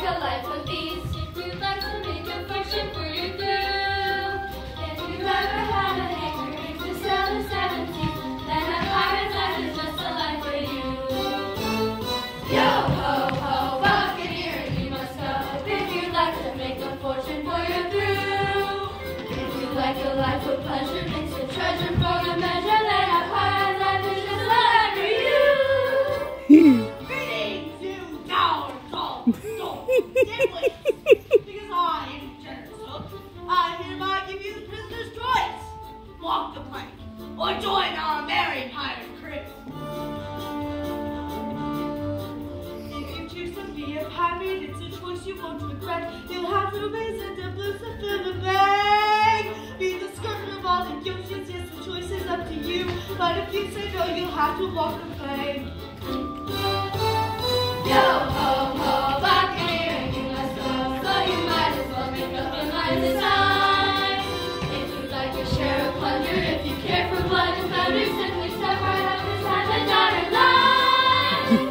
like a life The plank, or join our merry pirate crew. If you choose to be a pirate, it's a choice you won't regret. You'll have to raise a doubloons to fill the bag. Be the skirt of all the oceans, yes, the choice is up to you. But if you say no, you'll have to walk the plank.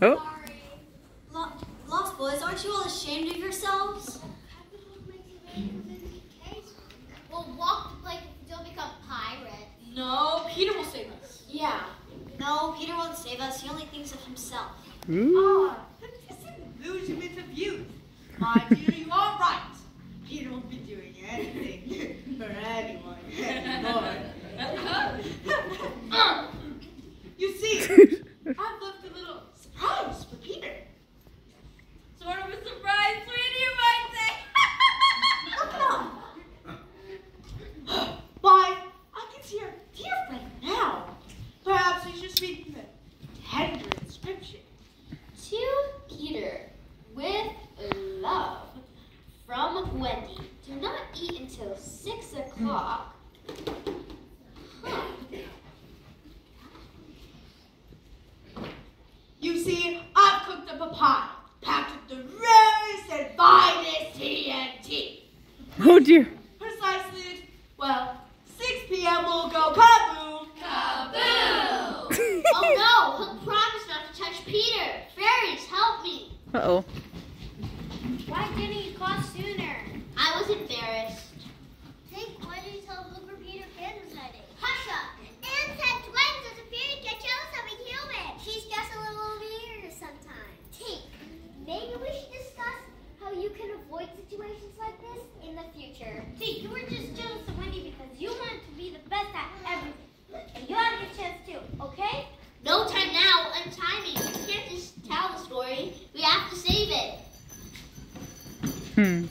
Oh, Sorry. Lost boys, aren't you all ashamed of yourselves? Well, walk the plank if you don't become pirate. No, Peter will save us. Yeah. No, Peter won't save us. He only thinks of himself. Ooh. Ah, that's an illusion of youth. My dear, you are right. Peter won't be doing anything for anyone anymore. Uh, you see, I've left a little surprise for Peter. Sort of a surprise, sweetie, you might say. Look at him. Why, I can see our dear friend now. Perhaps he should speak the tender inscription. To Peter, with love, from Wendy. Do not eat until six o'clock. Huh. You see, I've cooked up a pie, packed with the rarest and finest TNT. Oh dear. Precisely, well, 6 p.m. will go kaboom. Kaboom! oh no! Hook promised not to touch Peter. Fairies, help me! Uh oh. Why didn't you call sooner? I was embarrassed. Tink, why did you tell Luke or Peter Pan was hiding? Hush up! Anne said Gwen does appear to get jealous of a human. She's just a little weird sometimes. Tink, maybe we should discuss how you can avoid situations like this in the future. See, you were just jealous of Wendy because you wanted to be the best at everything. And you had your chance too, okay? No time now. Untiming. We can't just tell the story. We have to save it. Hmm.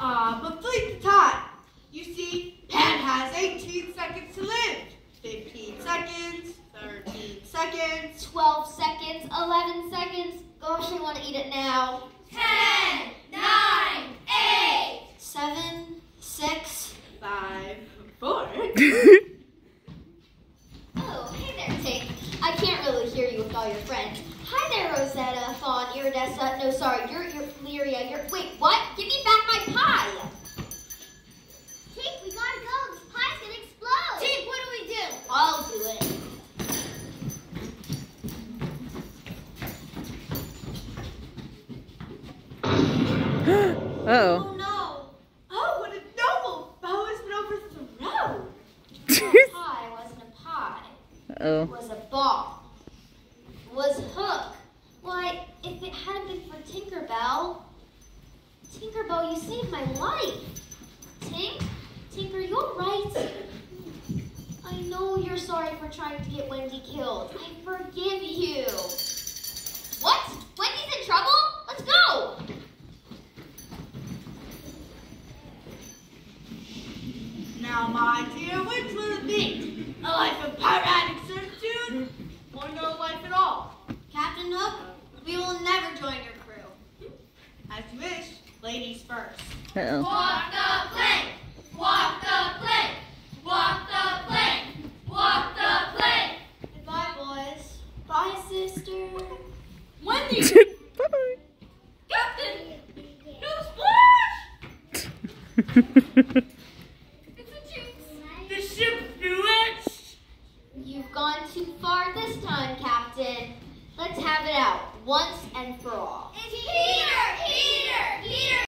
Ah, but bleep the time. You see, Pan has 18 seconds to live. 15 seconds, 13 seconds. 12 seconds, 11 seconds. Gosh, I want to eat it now. Ten, nine, eight. Seven, six. Five, four. Oh, hey there, Tink. I can't really hear you with all your friends. Hi there, Rosetta, Fawn, Iridessa. No, sorry, you're, you're Lyria. You're, wait, what? Give me back my pie. Tink, we gotta go. This pie's gonna explode. Tink, what do we do? I'll do it. Uh oh. Oh, no. Oh, what a noble foe has been overthrown. Pie wasn't a pie. Uh oh. It was a ball. It was Hook. Why, if it hadn't been for Tinkerbell, Tinkerbell, you saved my life. Tink, Tinker, you're right. I know you're sorry for trying to get Wendy killed. I forgive you. What? Wendy's in trouble? now, my dear, which will it be? A life of piratic servitude or no life at all? Captain Hook, we will never join your crew. As you wish, ladies first. Uh -oh. Walk the plank! Walk the plank! Walk the plank! Walk the plank! Goodbye, boys. Bye, sister. Wendy! Bye! Captain! No splash! Let's have it out once and for all.